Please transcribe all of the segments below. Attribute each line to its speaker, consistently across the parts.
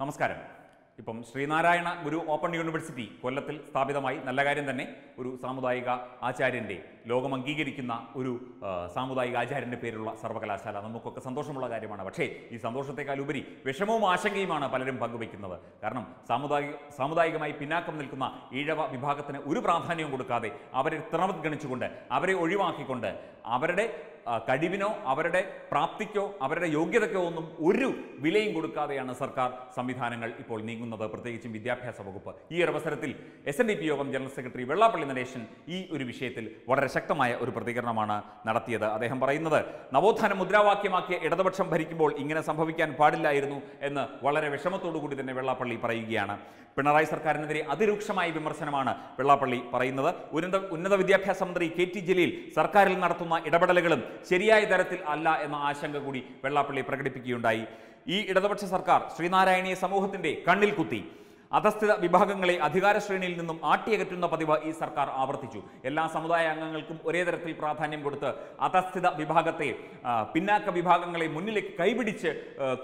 Speaker 1: നമസ്കാരം. ഇപ്പം ശ്രീനാരായണ ഗുരു open university കൊല്ലത്തിൽ സ്ഥാപിതമായി നല്ല കാര്യം തന്നെ ഒരു സാമുദായിക ആചാര്യന്റെ ലോകം അംഗീകരിക്കുന്ന ഒരു സാമുദായിക ആചാര്യന്റെ പേരുള്ള സർവകലാശാല. നമുക്കൊക്കെ സന്തോഷമുള്ള കാര്യമാണ്. പക്ഷേ ഈ സന്തോഷത്തെക്കാൾ ഉപരി വിഷമവും ആശങ്കയുമാണ് പലരും പങ്കുവയ്ക്കുന്നത്. കാരണം സാമുദായിക സാമുദായികമായി പിന്നാക്കം നിൽക്കുന്ന ഈഴവ വിഭാഗത്തിന് ഒരു പ്രാധാന്യവും കൊടുക്കാതെ അവരെ തിറമത്ഗണിച്ചുകൊണ്ട് അവരെ ഒഴിവാക്കിക്കൊണ്ട് അവരുടെ കഴിവിനോ അവരുടെ പ്രാപ്തിക്കോ അവരുടെ യോഗ്യതയ്ക്കോ ഒന്നും ഒരു വിലയും കൊടുക്കാതെയാണ് സർക്കാർ സംവിധാനങ്ങൾ ഇപ്പോൾ നീങ്ങുന്നത്. പ്രത്യേകിച്ചും വിദ്യാഭ്യാസ വകുപ്പ്. ഈ ഒരു അവസരത്തിൽ എസ് എൻ ഡി പി യോഗം ജനറൽ സെക്രട്ടറി വെള്ളാപ്പള്ളി നടേശൻ ഈ ഒരു വിഷയത്തിൽ വളരെ ശക്തമായ ഒരു പ്രതികരണമാണ് നടത്തിയത്. അദ്ദേഹം പറയുന്നത് നവോത്ഥാനം മുദ്രാവാക്യമാക്കിയ ഇടതുപക്ഷം ഭരിക്കുമ്പോൾ ഇങ്ങനെ സംഭവിക്കാൻ പാടില്ലായിരുന്നു എന്ന് വളരെ വിഷമത്തോടു കൂടി തന്നെ വെള്ളാപ്പള്ളി പറയുകയാണ്. പിണറായി സർക്കാരിനെതിരെ അതിരൂക്ഷമായ വിമർശനമാണ് വെള്ളാപ്പള്ളി പറയുന്നത്. ഉന്നത ഉന്നത വിദ്യാഭ്യാസ മന്ത്രി കെ ടി ജലീൽ സർക്കാരിൽ നടത്തുന്ന ഇടപെടലുകളും ശരിയായ തരത്തിൽ അല്ല എന്ന ആശങ്ക കൂടി വെള്ളാപ്പള്ളി പ്രകടിപ്പിക്കുകയുണ്ടായി. ഈ ഇടതുപക്ഷ സർക്കാർ ശ്രീനാരായണീയ സമൂഹത്തിന്റെ കണ്ണിൽ കുത്തി. അധസ്ഥിത വിഭാഗങ്ങളെ അധികാര ശ്രേണിയിൽ നിന്നും ആട്ടിയകറ്റുന്ന പതിവ് ഈ സർക്കാർ ആവർത്തിച്ചു. എല്ലാ സമുദായ അംഗങ്ങൾക്കും ഒരേ തരത്തിൽ പ്രാധാന്യം കൊടുത്ത് അധസ്ഥിത വിഭാഗത്തെ പിന്നാക്ക വിഭാഗങ്ങളെ മുന്നിലേക്ക് കൈപിടിച്ച്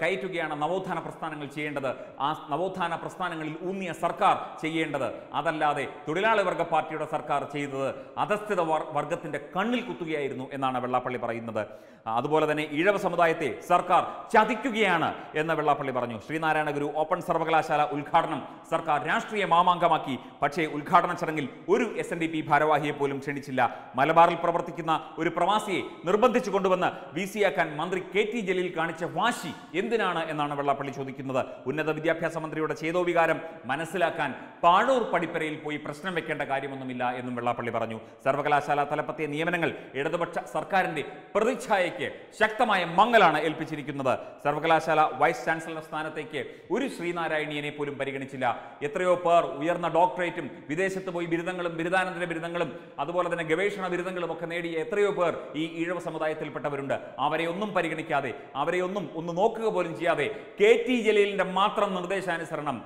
Speaker 1: കയറ്റുകയാണ് നവോത്ഥാന പ്രസ്ഥാനങ്ങൾ ചെയ്യേണ്ടത്. ആ നവോത്ഥാന പ്രസ്ഥാനങ്ങളിൽ ഊന്നിയ സർക്കാർ ചെയ്യേണ്ടത്. അതല്ലാതെ തൊഴിലാളി വർഗ പാർട്ടിയുടെ സർക്കാർ ചെയ്തത് അധസ്ഥിത വർ- വർഗത്തിന്റെ കണ്ണിൽ കുത്തുകയായിരുന്നു എന്നാണ് വെള്ളാപ്പള്ളി പറയുന്നത്. അതുപോലെ തന്നെ ഈഴവ സമുദായത്തെ സർക്കാർ ചതിക്കുകയാണ് എന്ന് വെള്ളാപ്പള്ളി പറഞ്ഞു. ശ്രീനാരായണ ഗുരു ഓപ്പൺ സർവകലാശാല ഉദ്ഘാടനം സർക്കാർ രാഷ്ട്രീയ മാമാങ്കമാക്കി. പക്ഷേ ഉദ്ഘാടന ചടങ്ങിൽ ഒരു എസ് എൻ ഡി പി ഭാരവാഹിയെ പോലും ക്ഷണിച്ചില്ല. മലബാറിൽ പ്രവർത്തിക്കുന്ന ഒരു പ്രവാസിയെ നിർബന്ധിച്ചു കൊണ്ടുവന്ന് വി സിയാക്കാൻ മന്ത്രി കെ ടി ജലീൽ കാണിച്ച വാശി എന്തിനാണ് എന്നാണ് വെള്ളാപ്പള്ളി ചോദിക്കുന്നത്. ഉന്നത വിദ്യാഭ്യാസ മന്ത്രിയുടെ ചേതോവികാരം മനസ്സിലാക്കാൻ പാഴൂർ പടിപ്പരയിൽ പോയി പ്രശ്നം വെക്കേണ്ട കാര്യമൊന്നുമില്ല എന്നും വെള്ളാപ്പള്ളി പറഞ്ഞു. സർവകലാശാല തലപ്പത്തെ നിയമനങ്ങൾ ഇടതുപക്ഷ സർക്കാരിന്റെ പ്രതിച്ഛായയ്ക്ക് ശക്തമായ മങ്ങലാണ് ഏൽപ്പിച്ചിരിക്കുന്നത്. സർവകലാശാല വൈസ് ചാൻസലർ സ്ഥാനത്തേക്ക് ഒരു ശ്രീനാരായണീയനെ പോലും പരിഗണിച്ചില്ല. എത്രയോ പേർ ഉയർന്ന ഡോക്ടറേറ്റും വിദേശത്ത് പോയി ബിരുദങ്ങളും ബിരുദാനന്തര ബിരുദങ്ങളും അതുപോലെ തന്നെ ഗവേഷണ ബിരുദങ്ങളും ഒക്കെ നേടിയ എത്രയോ പേർ ഈ ഈഴവ സമുദായത്തിൽപ്പെട്ടവരുണ്ട്. അവരെ ഒന്നും പരിഗണിക്കാതെ അവരെ ഒന്നും ഒന്ന് നോക്കുക പോലും ചെയ്യാതെ കെ ടി ജലീലിന്റെ മാത്രം നിർദ്ദേശാനുസരണം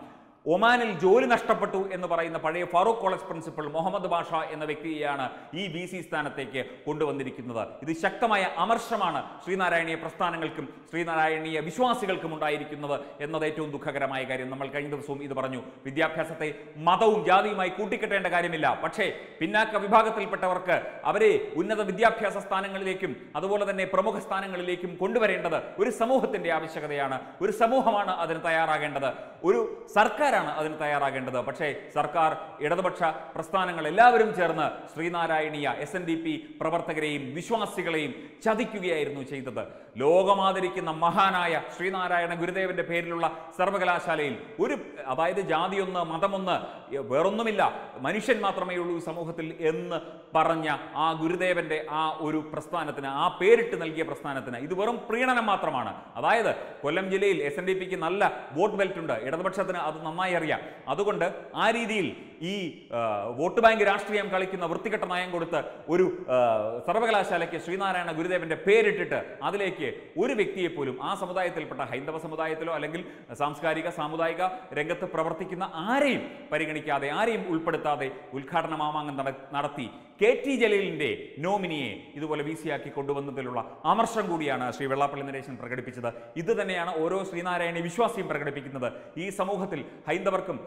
Speaker 1: ഒമാനിൽ ജോലി നഷ്ടപ്പെട്ടു എന്ന് പറയുന്ന പഴയ ഫാറൂഖ് കോളേജ് പ്രിൻസിപ്പൽ മുഹമ്മദ് ബാഷ എന്ന വ്യക്തിയെയാണ് ഈ വി സി സ്ഥാനത്തേക്ക് കൊണ്ടുവന്നിരിക്കുന്നത്. ഇത് ശക്തമായ അമർഷമാണ് ശ്രീനാരായണീയ പ്രസ്ഥാനങ്ങൾക്കും ശ്രീനാരായണീയ വിശ്വാസികൾക്കും ഉണ്ടായിരിക്കുന്നത് എന്നത് ഏറ്റവും ദുഃഖകരമായ കാര്യം. നമ്മൾ കഴിഞ്ഞ ദിവസവും ഇത് പറഞ്ഞു. വിദ്യാഭ്യാസത്തെ മതവും ജാതിയുമായി കൂട്ടിക്കെട്ടേണ്ട കാര്യമില്ല. പക്ഷേ പിന്നാക്ക വിഭാഗത്തിൽപ്പെട്ടവർക്ക് അവരെ ഉന്നത വിദ്യാഭ്യാസ സ്ഥാനങ്ങളിലേക്കും അതുപോലെ തന്നെ പ്രമുഖ സ്ഥാനങ്ങളിലേക്കും കൊണ്ടുവരേണ്ടത് ഒരു സമൂഹത്തിന്റെ ആവശ്യകതയാണ്. ഒരു സമൂഹമാണ് അതിന് തയ്യാറാകേണ്ടത്. ഒരു സർക്കാരാണ് അതിന് തയ്യാറാകേണ്ടത്? പക്ഷേ സർക്കാർ ഇടതുപക്ഷ പ്രസ്ഥാനങ്ങൾ എല്ലാവരും ചേർന്ന് ശ്രീനാരായണീയ എസ് എൻ ഡി പി പ്രവർത്തകരെയും വിശ്വാസികളെയും ചതിക്കുകയായിരുന്നു ചെയ്തത്. ലോകമാദരിക്കുന്ന മഹാനായ ശ്രീനാരായണ ഗുരുദേവന്റെ പേരിലുള്ള സർവകലാശാലയിൽ ഒരു അതായത് ജാതിയൊന്ന് മതമൊന്ന് വേറൊന്നുമില്ല. മനുഷ്യൻ മാത്രമേ ഉള്ളൂ സമൂഹത്തിൽ എന്ന് പറഞ്ഞ ആ ഗുരുദേവന്റെ ആ ഒരു പ്രസ്ഥാനത്തിന് ആ പേരിട്ട് നൽകിയ പ്രസ്ഥാനത്തിന് ഇത് വെറും പ്രീണനം മാത്രമാണ്. അതായത് കൊല്ലം ജില്ലയിൽ എസ് എൻ ഡി പിക്ക് നല്ല വോട്ട് ബെൽറ്റ് ഉണ്ട്. ഇടതുപക്ഷത്തിന് അത് നന്നായി അറിയാം. അതുകൊണ്ട് ആ രീതിയിൽ ഈ വോട്ട് ബാങ്ക് രാഷ്ട്രീയം കളിക്കുന്ന വൃത്തികെട്ട നയം കൊടുത്ത് ഒരു സർവകലാശാലയ്ക്ക് ശ്രീനാരായണ ഗുരുദേവന്റെ പേരിട്ടിട്ട് അതിലേക്ക് ഒരു വ്യക്തിയെ പോലും ആ സമുദായത്തിൽപ്പെട്ട ഹൈന്ദവ സമുദായത്തിലോ അല്ലെങ്കിൽ സാംസ്കാരിക സാമുദായിക രംഗത്ത് പ്രവർത്തിക്കുന്ന ആരെയും പരിഗണിക്കാതെ ആരെയും ഉൾപ്പെടുത്താതെ ഉദ്ഘാടന മാമാങ്കം നടത്തി കെ ടി ജലീലിന്റെ നോമിനിയെ ഇതുപോലെ വി സിയാക്കി കൊണ്ടുവന്നതിലുള്ള അമർഷം കൂടിയാണ് ശ്രീ വെള്ളാപ്പള്ളി നരേശൻ പ്രകടിപ്പിച്ചത്. ഇത് തന്നെയാണ് ഓരോ ശ്രീനാരായണ വിശ്വാസിയും പ്രകടിപ്പിക്കുന്നത്. ഈ സമൂഹത്തിൽ ഹൈന്ദവർക്കും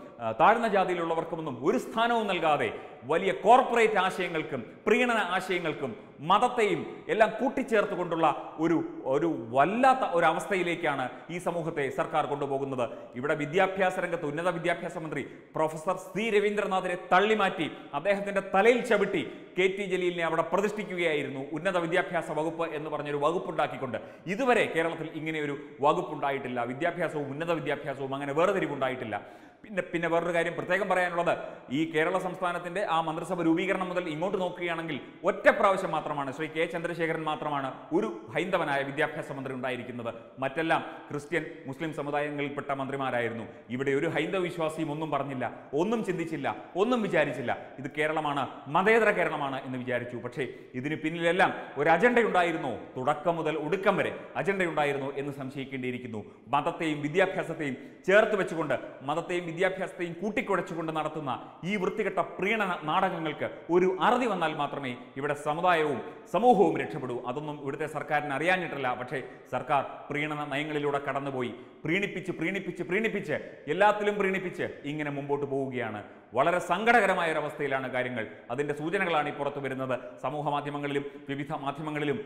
Speaker 1: താഴ്ന്ന ജാതിയിലുള്ളവർക്കുമൊന്നും ഒരു സ്ഥാനവും നൽകാതെ വലിയ കോർപ്പറേറ്റ് ആശയങ്ങൾക്കും പ്രീണന ആശയങ്ങൾക്കും മതത്തെയും എല്ലാം കൂട്ടിച്ചേർത്തുകൊണ്ടുള്ള ഒരു ഒരു വല്ലാത്ത ഒരു അവസ്ഥയിലേക്കാണ് ഈ സമൂഹത്തെ സർക്കാർ കൊണ്ടുപോകുന്നത്. ഇവിടെ വിദ്യാഭ്യാസ രംഗത്ത് ഉന്നത വിദ്യാഭ്യാസ മന്ത്രി പ്രൊഫസർ സി രവീന്ദ്രനാഥിനെ തള്ളിമാറ്റി അദ്ദേഹത്തിന്റെ തലയിൽ ചവിട്ടി കെ ടി ജലീലിനെ അവിടെ പ്രതിഷ്ഠിക്കുകയായിരുന്നു ഉന്നത വിദ്യാഭ്യാസ വകുപ്പ് എന്ന് പറഞ്ഞൊരു വകുപ്പുണ്ടാക്കിക്കൊണ്ട്. ഇതുവരെ കേരളത്തിൽ ഇങ്ങനെ ഒരു വകുപ്പുണ്ടായിട്ടില്ല. വിദ്യാഭ്യാസവും ഉന്നത വിദ്യാഭ്യാസവും അങ്ങനെ വേർതിരിവുണ്ടായിട്ടില്ല. പിന്നെ പിന്നെ വേറൊരു കാര്യം പ്രത്യേകം പറയാനുള്ളത്. ഈ കേരള സംസ്ഥാനത്തിന്റെ ആ മന്ത്രിസഭ രൂപീകരണം മുതൽ ഇങ്ങോട്ട് നോക്കുകയാണെങ്കിൽ ഒറ്റ പ്രാവശ്യം മാത്രമാണ്. ശ്രീ കെ ചന്ദ്രശേഖരൻ മാത്രമാണ് ഒരു ഹൈന്ദവനായ വിദ്യാഭ്യാസ മന്ത്രി ഉണ്ടായിരിക്കുന്നത്. മറ്റെല്ലാം ക്രിസ്ത്യൻ മുസ്ലിം സമുദായങ്ങളിൽപ്പെട്ട മന്ത്രിമാരായിരുന്നു. ഇവിടെ ഒരു ഹൈന്ദവ വിശ്വാസിയും ഒന്നും പറഞ്ഞില്ല. ഒന്നും ചിന്തിച്ചില്ല. ഒന്നും വിചാരിച്ചില്ല. ഇത് കേരളമാണ് മതേതര കേരളമാണ് എന്ന് വിചാരിച്ചു. പക്ഷേ ഇതിന് പിന്നിലെല്ലാം ഒരു അജണ്ടയുണ്ടായിരുന്നു. തുടക്കം മുതൽ ഒടുക്കം വരെ അജണ്ടയുണ്ടായിരുന്നു എന്ന് സംശയിക്കേണ്ടിയിരിക്കുന്നു. മതത്തെയും വിദ്യാഭ്യാസത്തെയും ചേർത്ത് വെച്ചുകൊണ്ട് മതത്തെയും വിദ്യാഭ്യാസത്തെയും കൂട്ടിക്കുഴച്ചുകൊണ്ട് നടത്തുന്ന ഈ വൃത്തികെട്ട പ്രീണന നാടകങ്ങൾക്ക് ഒരു അറുതി വന്നാൽ മാത്രമേ ഇവിടെ സമുദായവും സമൂഹവും രക്ഷപ്പെടൂ. അതൊന്നും ഇവിടുത്തെ സർക്കാരിന് അറിയാനിട്ടില്ല പക്ഷേ സർക്കാർ പ്രീണന നയങ്ങളിലൂടെ കടന്നുപോയി. പ്രീണിപ്പിച്ച് പ്രീണിപ്പിച്ച് പ്രീണിപ്പിച്ച് എല്ലാത്തിലും പ്രീണിപ്പിച്ച് ഇങ്ങനെ മുമ്പോട്ട് പോവുകയാണ്. വളരെ സങ്കടകരമായ ഒരവസ്ഥയിലാണ് കാര്യങ്ങൾ. അതിന്റെ സൂചനകളാണ് ഈ പുറത്തു വരുന്നത്. സമൂഹ മാധ്യമങ്ങളിലും വിവിധ മാധ്യമങ്ങളിലും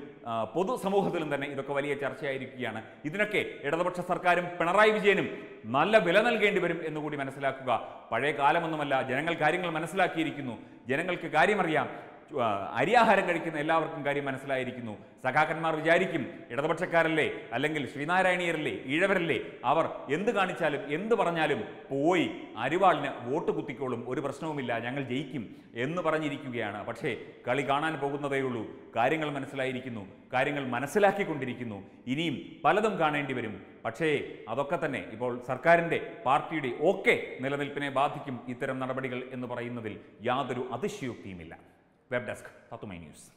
Speaker 1: പൊതുസമൂഹത്തിലും തന്നെ ഇതൊക്കെ വലിയ ചർച്ചയായിരിക്കുകയാണ്. ഇതിനൊക്കെ ഇടതുപക്ഷ സർക്കാരും പിണറായി വിജയനും നല്ല വില നൽകേണ്ടി വരും എന്നുകൂടി മനസ്സിലാക്കുക. പഴയ കാലമൊന്നുമല്ല ജനങ്ങൾ കാര്യങ്ങൾ മനസ്സിലാക്കിയിരിക്കുന്നു. ജനങ്ങൾക്ക് കാര്യമറിയാം. അരിയാഹാരം കഴിക്കുന്ന എല്ലാവർക്കും കാര്യം മനസ്സിലായിരിക്കുന്നു. സഖാക്കന്മാർ വിചാരിക്കും ഇടതുപക്ഷക്കാരല്ലേ അല്ലെങ്കിൽ ശ്രീനാരായണീയരല്ലേ ഈഴവരല്ലേ. അവർ എന്ത് കാണിച്ചാലും എന്ത് പറഞ്ഞാലും പോയി അരിവാളിന് വോട്ട് കുത്തിക്കോളും ഒരു പ്രശ്നവുമില്ല ഞങ്ങൾ ജയിക്കും എന്ന് പറഞ്ഞിരിക്കുകയാണ്. പക്ഷേ കളി കാണാൻ പോകുന്നതേ ഉള്ളൂ. കാര്യങ്ങൾ മനസ്സിലായിരിക്കുന്നു. കാര്യങ്ങൾ മനസ്സിലാക്കിക്കൊണ്ടിരിക്കുന്നു. ഇനിയും പലതും കാണേണ്ടി വരും. പക്ഷേ അതൊക്കെ തന്നെ ഇപ്പോൾ സർക്കാരിന്റെ പാർട്ടിയുടെ ഒക്കെ നിലനിൽപ്പിനെ ബാധിക്കും ഇത്തരം നടപടികൾ എന്ന് പറയുന്നതിൽ യാതൊരു അതിശയോക്തിയുമില്ല. web desk, Tatu My News.